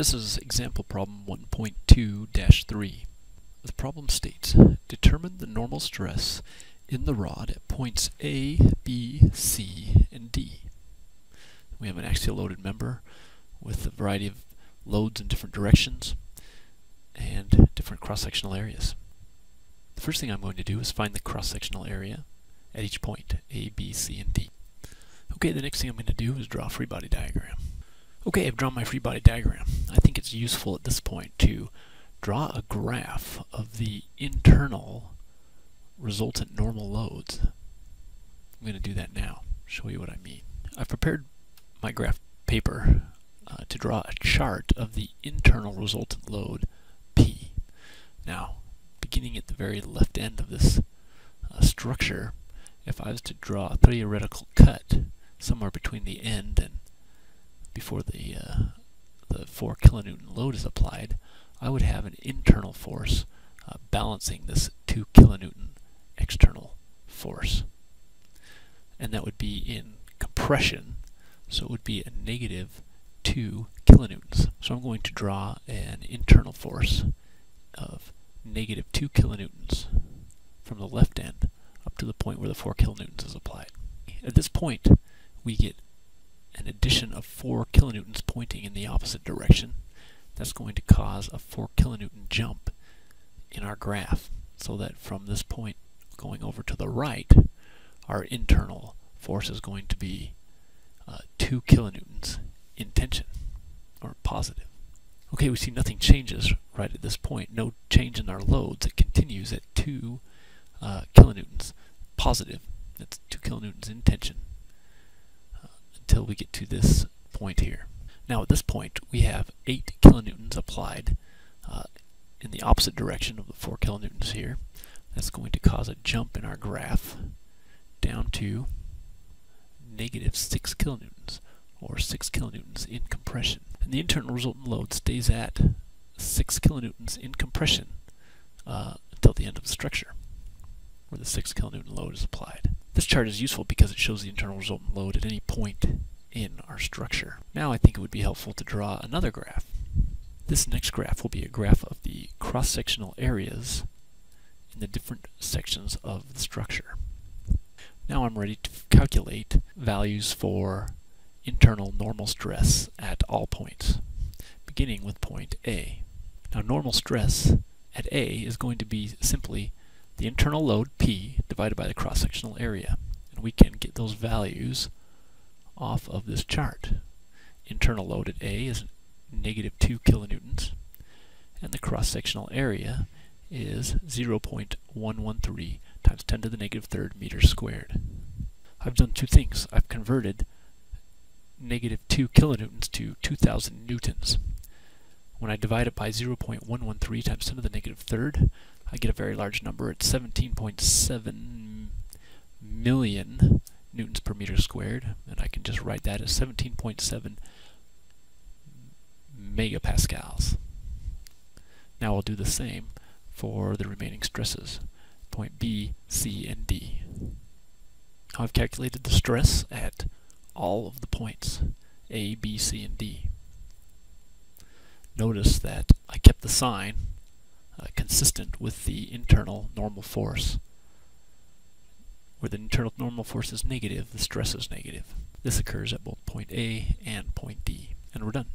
This is example problem 1.2-3. The problem states, determine the normal stress in the rod at points A, B, C, and D. We have an axial loaded member with a variety of loads in different directions and different cross-sectional areas. The first thing I'm going to do is find the cross-sectional area at each point, A, B, C, and D. Okay, the next thing I'm going to do is draw a free body diagram. Okay, I've drawn my free body diagram. I think it's useful at this point to draw a graph of the internal resultant normal loads. I'm going to do that now, show you what I mean. I've prepared my graph paper uh, to draw a chart of the internal resultant load P. Now, beginning at the very left end of this uh, structure, if I was to draw a theoretical cut somewhere between the end and before the uh, the 4 kilonewton load is applied, I would have an internal force uh, balancing this 2 kilonewton external force. And that would be in compression, so it would be a negative 2 kilonewtons. So I'm going to draw an internal force of negative 2 kilonewtons from the left end up to the point where the 4 kilonewtons is applied. At this point, we get an addition of 4 kilonewtons pointing in the opposite direction. That's going to cause a 4 kilonewton jump in our graph so that from this point going over to the right, our internal force is going to be uh, 2 kilonewtons in tension, or positive. Okay, we see nothing changes right at this point. No change in our loads. It continues at 2 uh, kilonewtons positive. That's 2 kilonewtons in tension until we get to this point here. Now at this point we have 8 kilonewtons applied uh, in the opposite direction of the 4 kilonewtons here. That's going to cause a jump in our graph down to negative 6 kilonewtons, or 6 kilonewtons in compression. And the internal resultant load stays at 6 kilonewtons in compression uh, until the end of the structure, where the 6 kilonewton load is applied. This chart is useful because it shows the internal resultant load at any point in our structure. Now I think it would be helpful to draw another graph. This next graph will be a graph of the cross-sectional areas in the different sections of the structure. Now I'm ready to calculate values for internal normal stress at all points, beginning with point A. Now normal stress at A is going to be simply the internal load P divided by the cross-sectional area. And we can get those values off of this chart. Internal load at A is negative 2 kilonewtons, and the cross-sectional area is 0.113 times 10 to the negative third meters squared. I've done two things. I've converted negative 2 kilonewtons to 2,000 newtons. When I divide it by 0.113 times 10 to the negative third, I get a very large number. It's 17.7 million newtons per meter squared, and I can just write that as 17.7 megapascals. Now I'll do the same for the remaining stresses, point B, C, and D. I've calculated the stress at all of the points, A, B, C, and D. Notice that I kept the sign uh, consistent with the internal normal force. Where the internal normal force is negative, the stress is negative. This occurs at both point A and point D. And we're done.